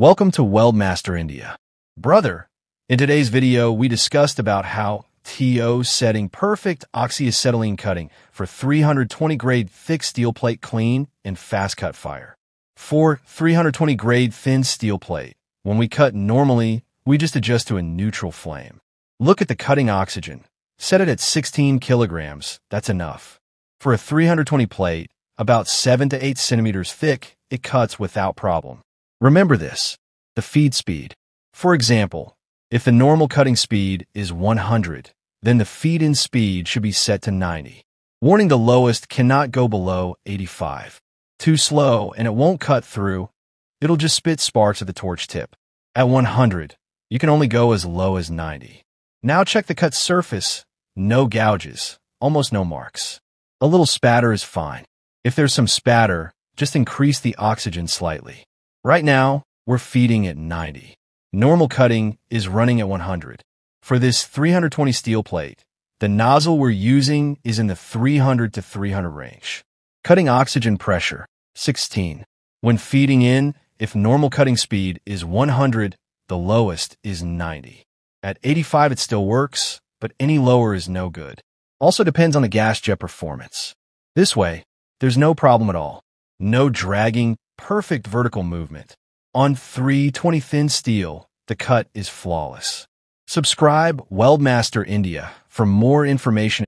Welcome to Weldmaster India. Brother, in today's video, we discussed about how TO setting perfect oxyacetylene cutting for 320 grade thick steel plate clean and fast cut fire. For 320 grade thin steel plate, when we cut normally, we just adjust to a neutral flame. Look at the cutting oxygen. Set it at 16 kilograms. That's enough. For a 320 plate, about 7 to 8 centimeters thick, it cuts without problem. Remember this, the feed speed. For example, if the normal cutting speed is 100, then the feed-in speed should be set to 90. Warning the lowest cannot go below 85. Too slow and it won't cut through. It'll just spit sparks at the torch tip. At 100, you can only go as low as 90. Now check the cut surface. No gouges, almost no marks. A little spatter is fine. If there's some spatter, just increase the oxygen slightly. Right now, we're feeding at 90. Normal cutting is running at 100. For this 320 steel plate, the nozzle we're using is in the 300 to 300 range. Cutting oxygen pressure, 16. When feeding in, if normal cutting speed is 100, the lowest is 90. At 85 it still works, but any lower is no good. Also depends on the gas jet performance. This way, there's no problem at all. No dragging, perfect vertical movement. On 320 thin steel, the cut is flawless. Subscribe Weldmaster India for more information